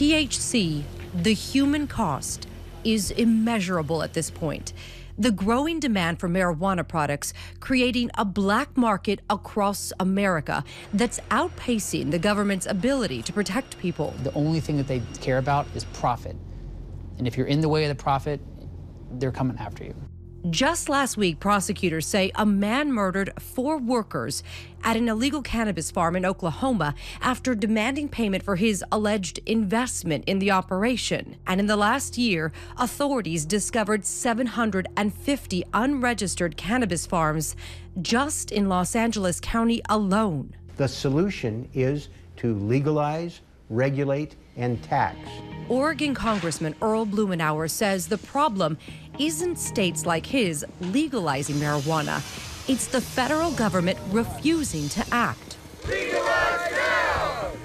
THC, the human cost, is immeasurable at this point. The growing demand for marijuana products creating a black market across America that's outpacing the government's ability to protect people. The only thing that they care about is profit. And if you're in the way of the profit, they're coming after you. Just last week, prosecutors say a man murdered four workers at an illegal cannabis farm in Oklahoma after demanding payment for his alleged investment in the operation. And in the last year, authorities discovered 750 unregistered cannabis farms just in Los Angeles County alone. The solution is to legalize, regulate, and tax. Oregon Congressman Earl Blumenauer says the problem isn't states like his legalizing marijuana, it's the federal government refusing to act.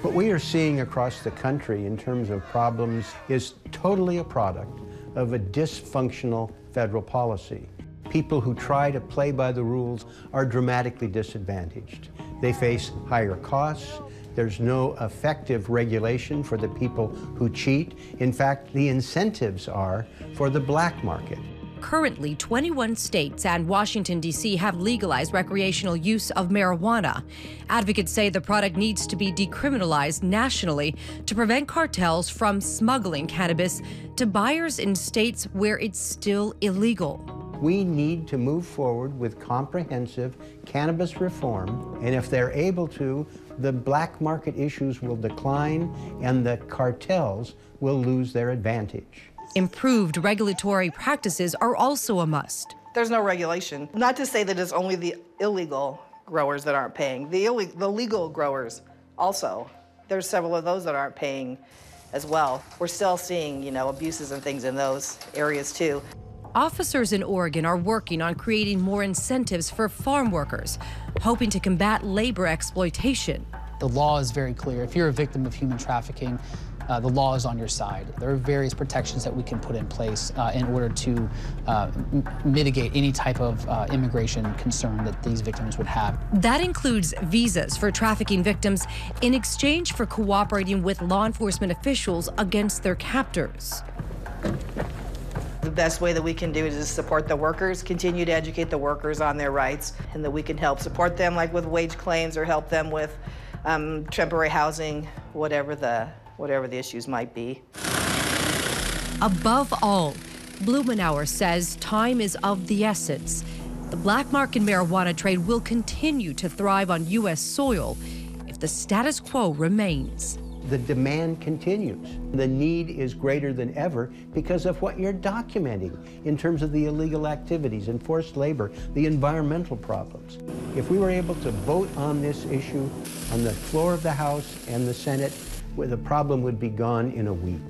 What we are seeing across the country in terms of problems is totally a product of a dysfunctional federal policy. People who try to play by the rules are dramatically disadvantaged. They face higher costs, there's no effective regulation for the people who cheat. In fact, the incentives are for the black market. Currently, 21 states and Washington, D.C. have legalized recreational use of marijuana. Advocates say the product needs to be decriminalized nationally to prevent cartels from smuggling cannabis to buyers in states where it's still illegal. We need to move forward with comprehensive cannabis reform, and if they're able to, the black market issues will decline and the cartels will lose their advantage. Improved regulatory practices are also a must. There's no regulation. Not to say that it's only the illegal growers that aren't paying. The, Ill the legal growers also. There's several of those that aren't paying as well. We're still seeing, you know, abuses and things in those areas too. Officers in Oregon are working on creating more incentives for farm workers, hoping to combat labor exploitation. The law is very clear. If you're a victim of human trafficking, uh, the law is on your side. There are various protections that we can put in place uh, in order to uh, mitigate any type of uh, immigration concern that these victims would have. That includes visas for trafficking victims in exchange for cooperating with law enforcement officials against their captors. Best way that we can do is support the workers, continue to educate the workers on their rights, and that we can help support them like with wage claims or help them with um, temporary housing, whatever the, whatever the issues might be. Above all, Blumenauer says time is of the essence. The black market marijuana trade will continue to thrive on U.S. soil if the status quo remains the demand continues. The need is greater than ever because of what you're documenting in terms of the illegal activities, enforced labor, the environmental problems. If we were able to vote on this issue on the floor of the House and the Senate, the problem would be gone in a week.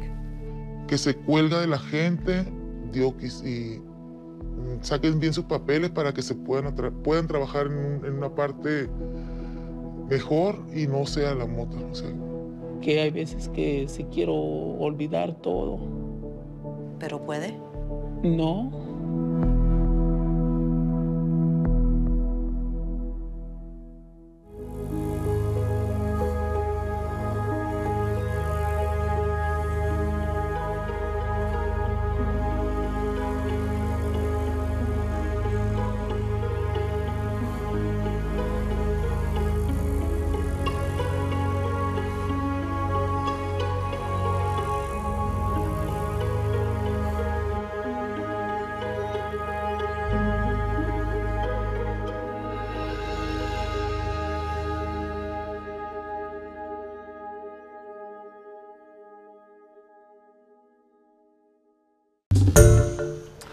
Que se cuelga de la gente, Diokis, y mm, saquen bien sus papeles para que se puedan, puedan trabajar en, en una parte mejor y no sea la mota. O sea, que hay veces que si quiero olvidar todo. ¿Pero puede? No.